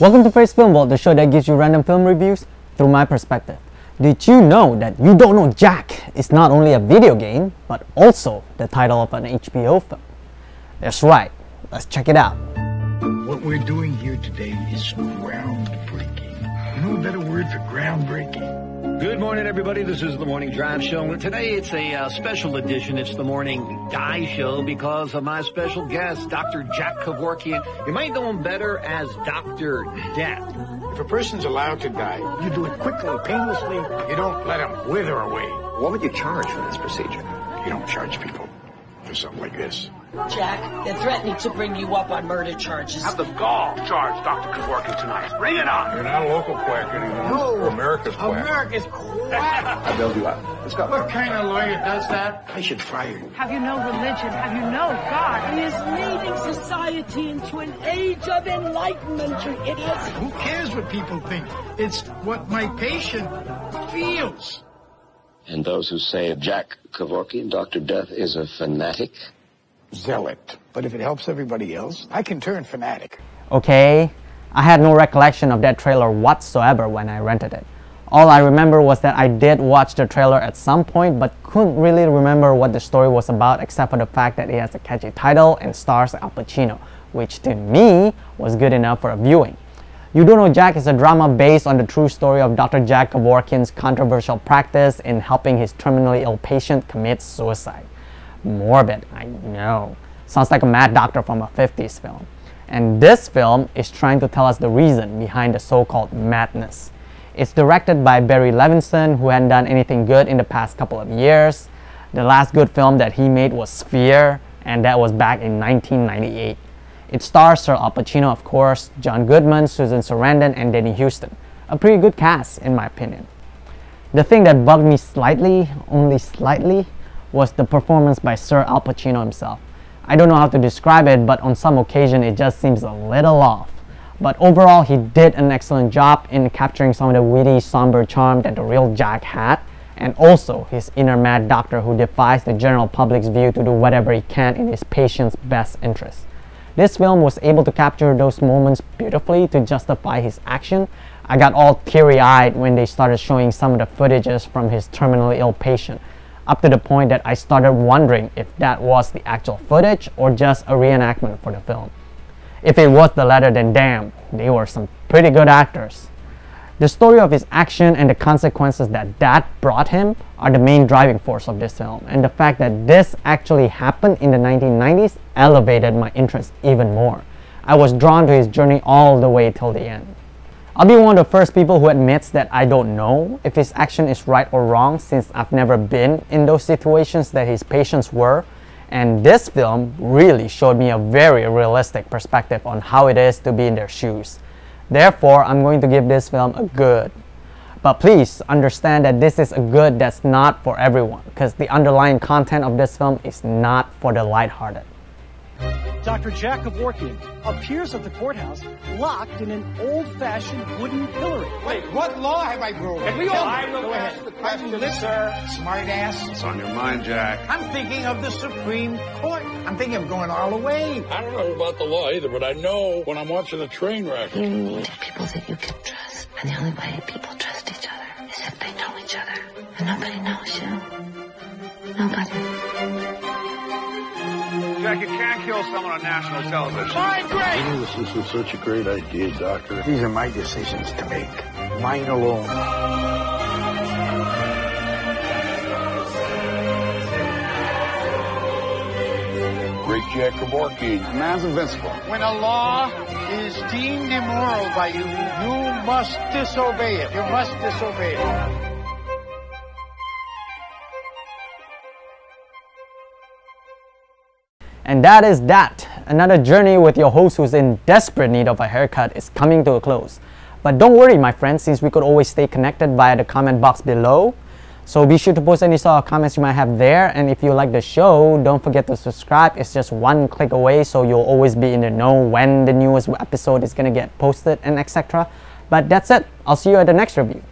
Welcome to Ferry's Film Vault, the show that gives you random film reviews through my perspective. Did you know that You Don't Know Jack is not only a video game, but also the title of an HBO film? That's right, let's check it out. What we're doing here today is groundbreaking. You know a better word for groundbreaking? Good morning, everybody. This is the Morning Drive Show. Today it's a uh, special edition. It's the Morning Die Show because of my special guest, Dr. Jack Kevorkian. You might know him better as Dr. Death. If a person's allowed to die, you do it quickly, painlessly. You don't let them wither away. What would you charge for this procedure? You don't charge people for something like this. Jack, they're threatening to bring you up on murder charges. Have the gall charge Dr. Kevorkian tonight. Bring it on. You're not a local quack anymore. No. You're America's quack. America's quack. I bailed you out. Let's go. What kind of lawyer does that? I should fire you. Have you no religion? Have you no God? He is leading society into an age of enlightenment, you idiots. Who cares what people think? It's what my patient feels. And those who say Jack Kevorkian, Dr. Death, is a fanatic? Zealot. But if it helps everybody else, I can turn fanatic. Okay, I had no recollection of that trailer whatsoever when I rented it. All I remember was that I did watch the trailer at some point but couldn't really remember what the story was about except for the fact that it has a catchy title and stars Al Pacino, which to me was good enough for a viewing. You Don't Know Jack is a drama based on the true story of Dr. Jack Kevorkian's controversial practice in helping his terminally ill patient commit suicide. Morbid, I know. Sounds like a mad doctor from a 50s film. And this film is trying to tell us the reason behind the so-called madness. It's directed by Barry Levinson, who hadn't done anything good in the past couple of years. The last good film that he made was Sphere, and that was back in 1998. It stars Sir Al Pacino, of course, John Goodman, Susan Sarandon, and Danny Huston. A pretty good cast, in my opinion. The thing that bugged me slightly, only slightly, was the performance by Sir Al Pacino himself. I don't know how to describe it, but on some occasion it just seems a little off. But overall, he did an excellent job in capturing some of the witty, somber charm that the real Jack had, and also his inner mad doctor who defies the general public's view to do whatever he can in his patient's best interest. This film was able to capture those moments beautifully to justify his action. I got all teary-eyed when they started showing some of the footages from his terminally ill patient, up to the point that I started wondering if that was the actual footage or just a reenactment for the film. If it was the latter, then damn, they were some pretty good actors. The story of his action and the consequences that that brought him are the main driving force of this film, and the fact that this actually happened in the 1990s elevated my interest even more. I was drawn to his journey all the way till the end. I'll be one of the first people who admits that I don't know if his action is right or wrong since I've never been in those situations that his patients were. And this film really showed me a very realistic perspective on how it is to be in their shoes. Therefore, I'm going to give this film a good. But please understand that this is a good that's not for everyone because the underlying content of this film is not for the lighthearted. Dr. Jack Kevorkian appears at the courthouse locked in an old-fashioned wooden pillory. Wait, what law have I broken? Can we all- me. I will Go ask ahead. the question, I'm sir. Smart ass. It's on your mind, Jack. I'm thinking of the Supreme Court. I'm thinking of going all the way. I don't know about the law either, but I know when I'm watching a train wreck. You need people that you can trust. And the only way people trust each other is if they know each other. And nobody knows you. Nobody. Jack, you can't kill someone on national television. Maybe this isn't such a great idea, Doctor. These are my decisions to make. Mine alone. Great Jack Kevorkian. Man's invincible. When a law is deemed immoral by you, you must disobey it. You must disobey it. And that is that. Another journey with your host who's in desperate need of a haircut is coming to a close. But don't worry, my friends, since we could always stay connected via the comment box below. So be sure to post any sort of comments you might have there. And if you like the show, don't forget to subscribe. It's just one click away, so you'll always be in the know when the newest episode is gonna get posted and etc. But that's it. I'll see you at the next review.